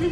ดี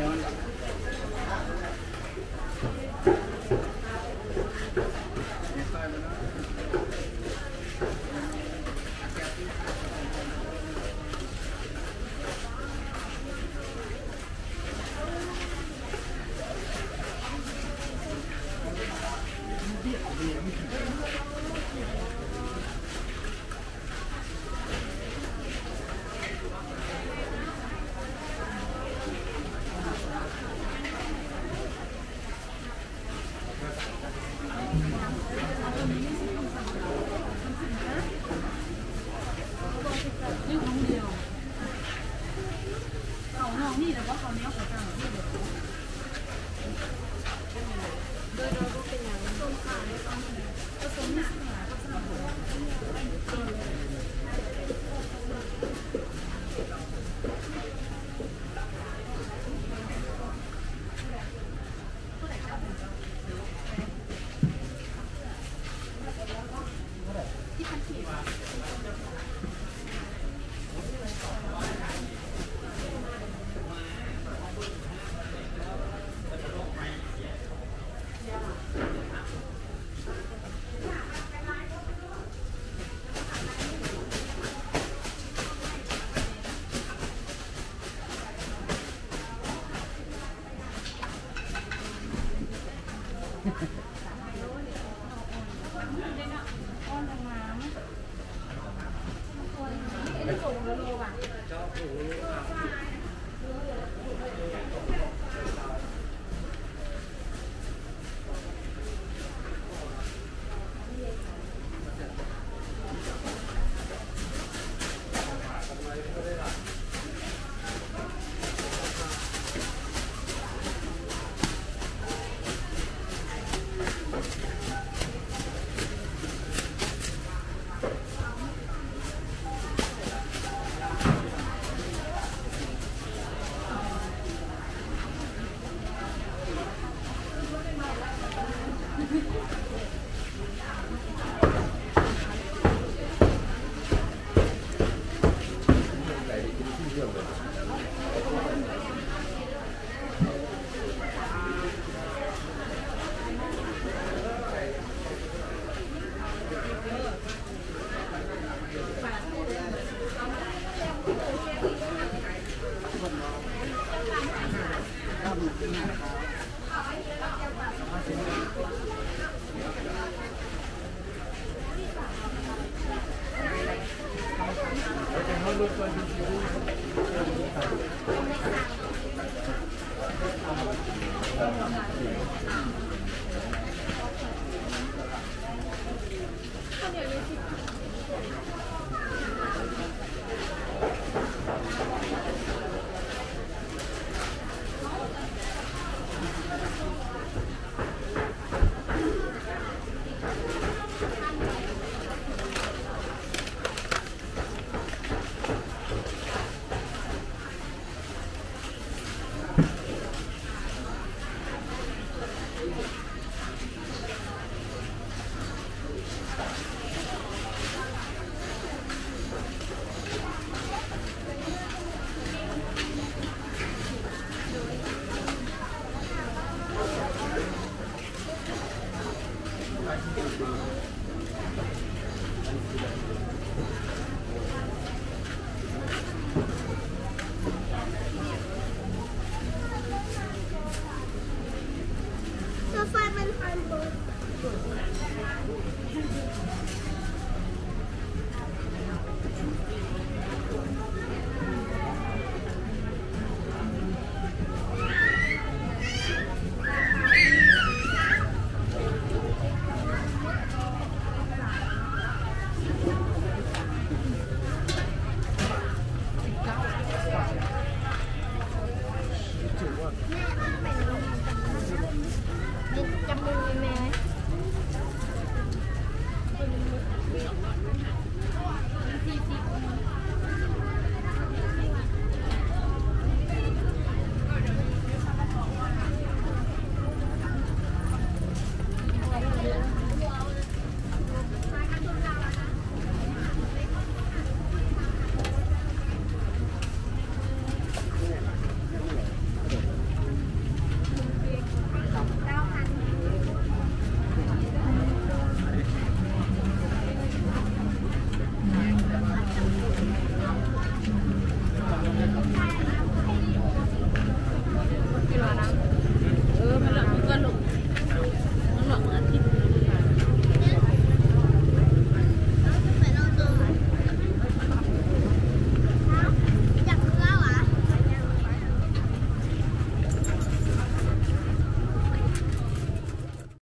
วั